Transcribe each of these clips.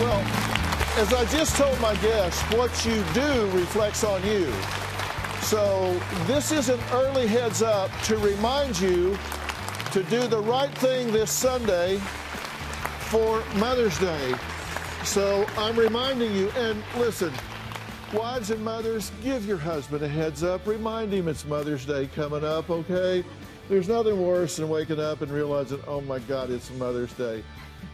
Well, as I just told my guests, what you do reflects on you. So this is an early heads up to remind you to do the right thing this Sunday for Mother's Day. So I'm reminding you, and listen, wives and mothers, give your husband a heads up. Remind him it's Mother's Day coming up, okay? There's nothing worse than waking up and realizing, oh my God, it's Mother's Day.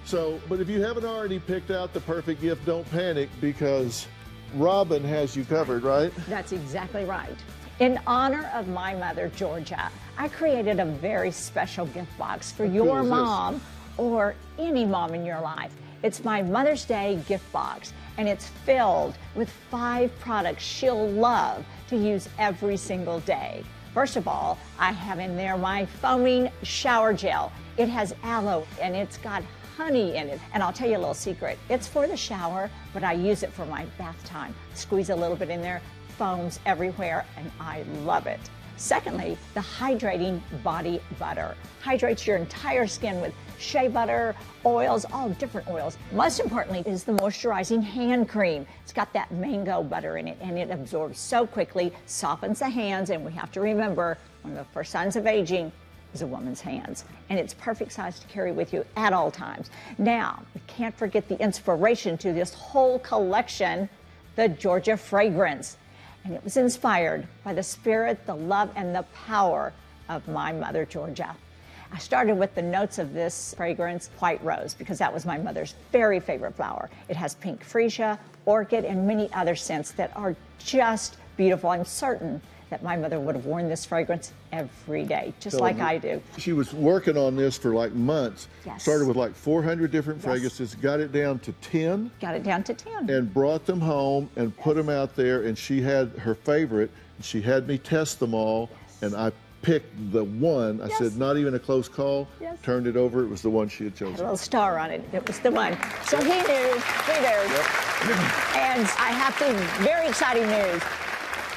So, but if you haven't already picked out the perfect gift, don't panic because Robin has you covered, right? That's exactly right. In honor of my mother, Georgia, I created a very special gift box for your is this? mom or any mom in your life. It's my Mother's Day gift box, and it's filled with five products she'll love to use every single day. First of all, I have in there my foaming shower gel. It has aloe and it's got honey in it. And I'll tell you a little secret. It's for the shower, but I use it for my bath time. Squeeze a little bit in there, foams everywhere, and I love it. Secondly, the hydrating body butter hydrates your entire skin with shea butter, oils, all different oils. Most importantly is the moisturizing hand cream. It's got that mango butter in it and it absorbs so quickly, softens the hands, and we have to remember one of the first signs of aging is a woman's hands. And it's perfect size to carry with you at all times. Now, we can't forget the inspiration to this whole collection, the Georgia fragrance. And it was inspired by the spirit, the love, and the power of my mother, Georgia. I started with the notes of this fragrance, white rose, because that was my mother's very favorite flower. It has pink freesia, orchid, and many other scents that are just beautiful. I'm certain that my mother would have worn this fragrance every day, just So like I do. She was working on this for like months. Yes. Started with like 400 different Yes. fragrances, got it down to 10, Got it down to 10. and brought them home and put them out there. And she had her favorite. And she had me test them all, and I picked the one. I Yes. said, not even a close call. Yes. Turned it over. It was the one she had chosen. a little star on it. It was the one. So he knew, he knew. And I have to, very exciting news.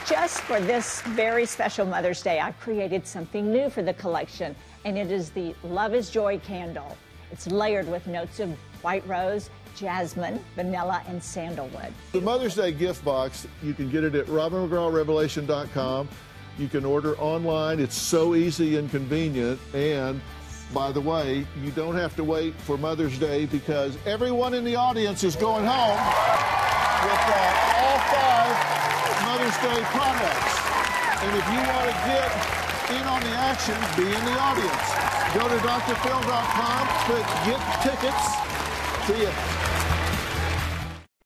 Just for this very special Mother's Day, I created something new for the collection, and it is the Love is Joy candle. It's layered with notes of white rose, jasmine, vanilla, and sandalwood. The Mother's Day gift box, you can get it at robinmcgrawrevelation.com. You can order online. It's so easy and convenient. And by the way, you don't have to wait for Mother's Day because everyone in the audience is going home with uh, all five Mother's Day products. And if you want to get in on the action, be in the audience. Go to drphil.com, click Get Tickets. See ya.